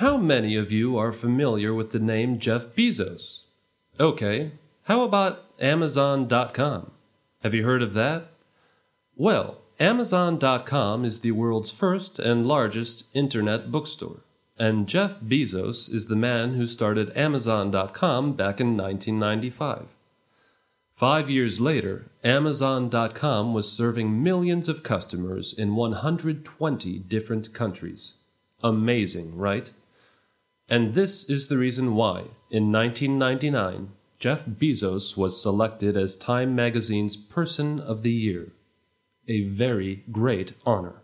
How many of you are familiar with the name Jeff Bezos? Okay, how about Amazon.com? Have you heard of that? Well, Amazon.com is the world's first and largest internet bookstore, and Jeff Bezos is the man who started Amazon.com back in 1995. Five years later, Amazon.com was serving millions of customers in 120 different countries. Amazing, right? And this is the reason why, in 1999, Jeff Bezos was selected as Time Magazine's Person of the Year. A very great honor.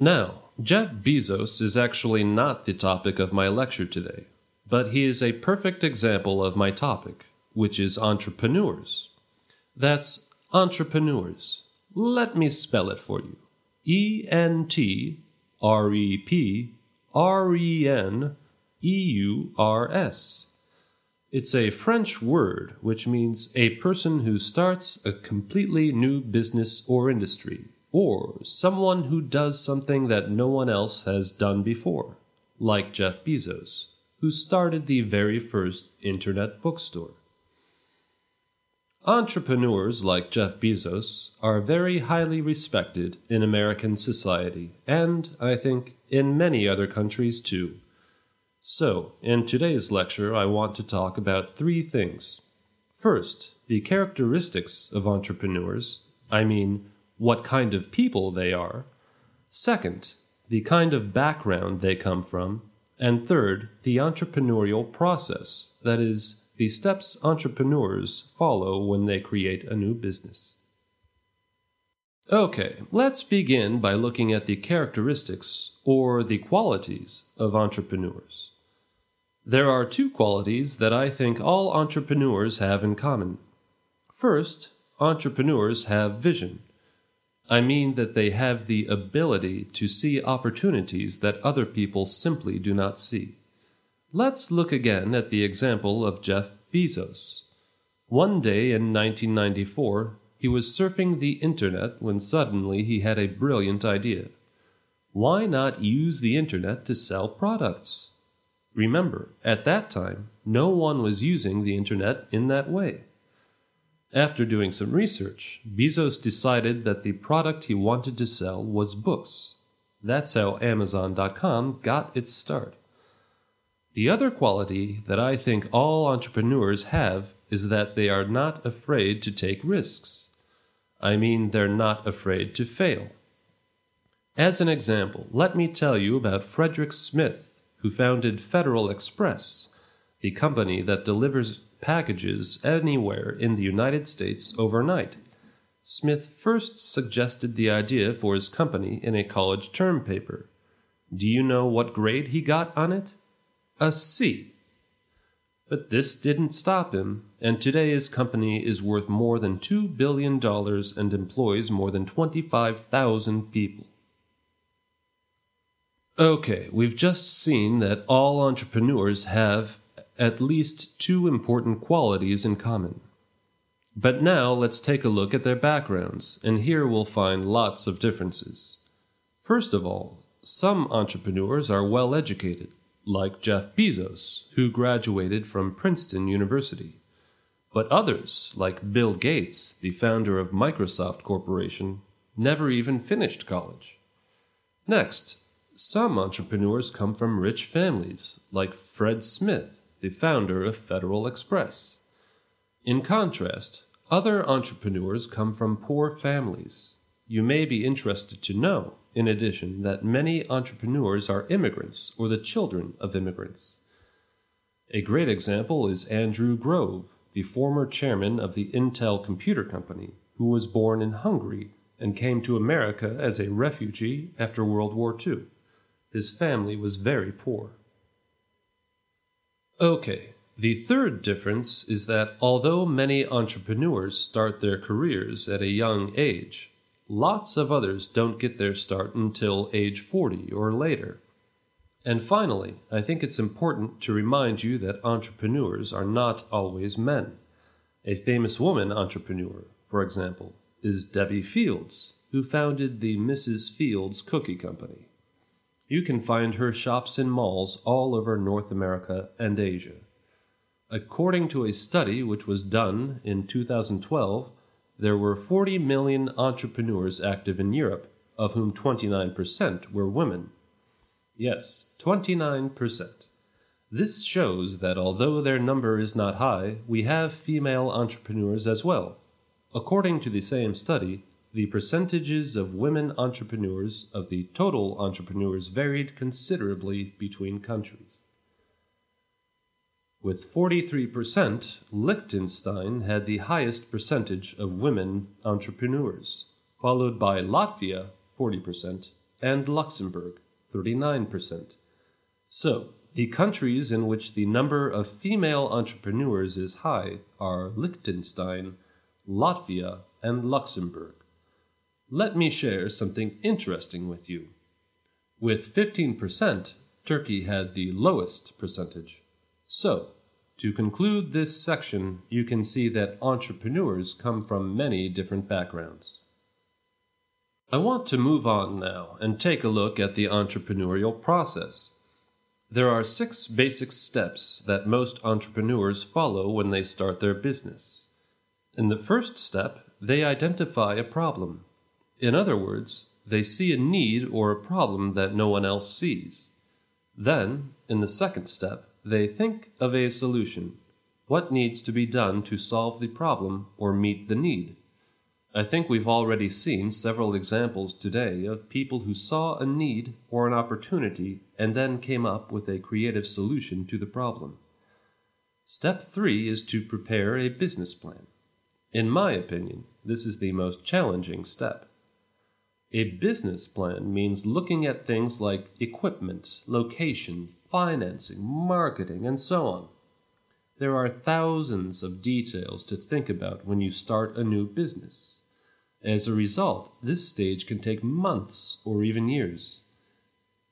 Now, Jeff Bezos is actually not the topic of my lecture today, but he is a perfect example of my topic, which is entrepreneurs. That's entrepreneurs. Let me spell it for you E N T R E P R E N E U R S. It's a French word which means a person who starts a completely new business or industry, or someone who does something that no one else has done before, like Jeff Bezos, who started the very first internet bookstore. Entrepreneurs like Jeff Bezos are very highly respected in American society, and, I think, in many other countries too. So, in today's lecture, I want to talk about three things. First, the characteristics of entrepreneurs, I mean, what kind of people they are. Second, the kind of background they come from. And third, the entrepreneurial process, that is, the steps entrepreneurs follow when they create a new business. Okay, let's begin by looking at the characteristics or the qualities of entrepreneurs. There are two qualities that I think all entrepreneurs have in common. First, entrepreneurs have vision. I mean that they have the ability to see opportunities that other people simply do not see. Let's look again at the example of Jeff Bezos. One day in 1994, he was surfing the internet when suddenly he had a brilliant idea. Why not use the internet to sell products? Remember, at that time, no one was using the internet in that way. After doing some research, Bezos decided that the product he wanted to sell was books. That's how Amazon.com got its start. The other quality that I think all entrepreneurs have is that they are not afraid to take risks. I mean, they're not afraid to fail. As an example, let me tell you about Frederick Smith, who founded Federal Express, the company that delivers packages anywhere in the United States overnight. Smith first suggested the idea for his company in a college term paper. Do you know what grade he got on it? A C. But this didn't stop him, and today his company is worth more than $2 billion and employs more than 25,000 people. Okay, we've just seen that all entrepreneurs have at least two important qualities in common. But now let's take a look at their backgrounds, and here we'll find lots of differences. First of all, some entrepreneurs are well educated, like Jeff Bezos, who graduated from Princeton University. But others, like Bill Gates, the founder of Microsoft Corporation, never even finished college. Next, some entrepreneurs come from rich families, like Fred Smith, the founder of Federal Express. In contrast, other entrepreneurs come from poor families. You may be interested to know, in addition, that many entrepreneurs are immigrants or the children of immigrants. A great example is Andrew Grove, the former chairman of the Intel Computer Company, who was born in Hungary and came to America as a refugee after World War II. His family was very poor. Okay, the third difference is that although many entrepreneurs start their careers at a young age, lots of others don't get their start until age 40 or later. And finally, I think it's important to remind you that entrepreneurs are not always men. A famous woman entrepreneur, for example, is Debbie Fields, who founded the Mrs. Fields Cookie Company. You can find her shops in malls all over North America and Asia. According to a study which was done in 2012, there were 40 million entrepreneurs active in Europe, of whom 29% were women. Yes, 29%. This shows that although their number is not high, we have female entrepreneurs as well. According to the same study, the percentages of women entrepreneurs of the total entrepreneurs varied considerably between countries. With 43%, Liechtenstein had the highest percentage of women entrepreneurs, followed by Latvia, 40%, and Luxembourg, 39%. So, the countries in which the number of female entrepreneurs is high are Liechtenstein, Latvia, and Luxembourg. Let me share something interesting with you. With 15%, Turkey had the lowest percentage. So, to conclude this section, you can see that entrepreneurs come from many different backgrounds. I want to move on now and take a look at the entrepreneurial process. There are six basic steps that most entrepreneurs follow when they start their business. In the first step, they identify a problem. In other words, they see a need or a problem that no one else sees. Then, in the second step, they think of a solution. What needs to be done to solve the problem or meet the need? I think we've already seen several examples today of people who saw a need or an opportunity and then came up with a creative solution to the problem. Step three is to prepare a business plan. In my opinion, this is the most challenging step. A business plan means looking at things like equipment, location, financing, marketing, and so on. There are thousands of details to think about when you start a new business. As a result, this stage can take months or even years.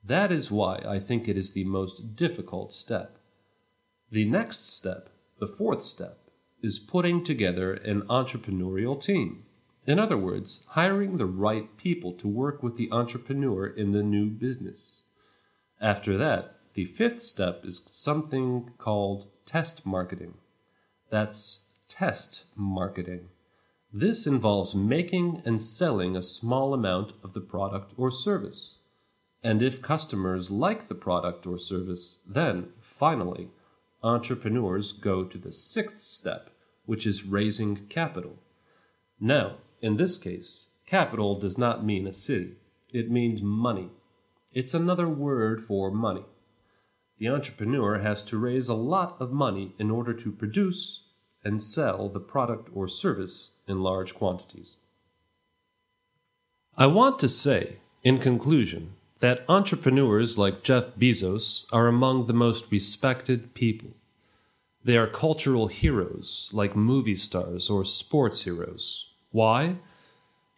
That is why I think it is the most difficult step. The next step, the fourth step, is putting together an entrepreneurial team. In other words, hiring the right people to work with the entrepreneur in the new business. After that, the fifth step is something called test marketing. That's test marketing. This involves making and selling a small amount of the product or service. And if customers like the product or service, then, finally, entrepreneurs go to the sixth step, which is raising capital. Now, in this case, capital does not mean a city, it means money. It's another word for money the entrepreneur has to raise a lot of money in order to produce and sell the product or service in large quantities. I want to say, in conclusion, that entrepreneurs like Jeff Bezos are among the most respected people. They are cultural heroes like movie stars or sports heroes. Why?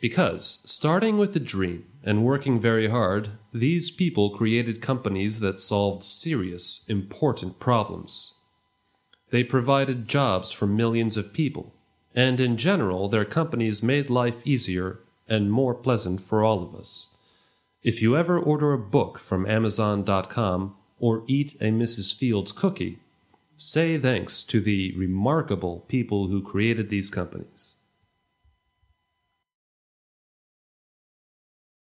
Because, starting with a dream and working very hard, these people created companies that solved serious, important problems. They provided jobs for millions of people, and in general, their companies made life easier and more pleasant for all of us. If you ever order a book from Amazon.com or eat a Mrs. Fields cookie, say thanks to the remarkable people who created these companies.